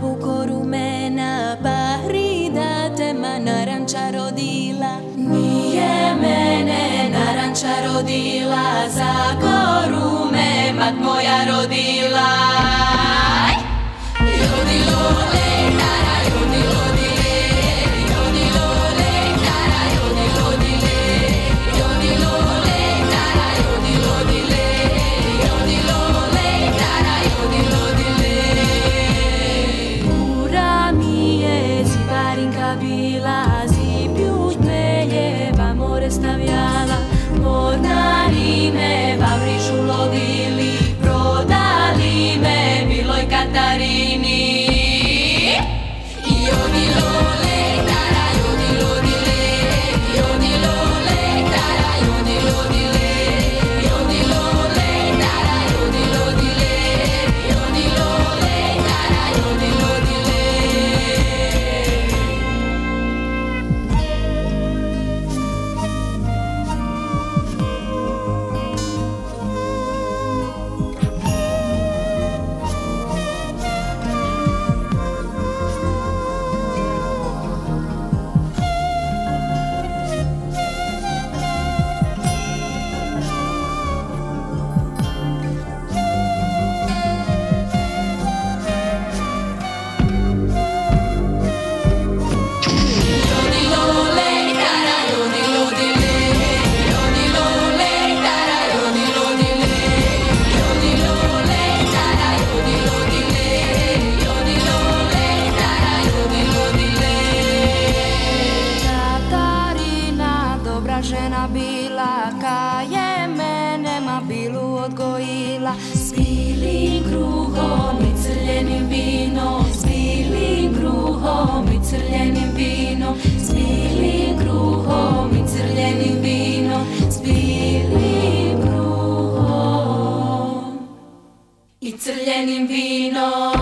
Jabuko rumena, pahrida tema naranča rodila. Nije mene naranča rodila, za koru me mat moja rodila Babylon. bila Ka je mene mabilu odgojila. S bilim kruhom i crljenim vinom S bilim kruhom i crljenim vinom S bilim kruhom i crljenim vinom S bilim kruhom i crljenim vinom.